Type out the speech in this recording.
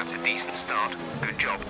That's a decent start. Good job.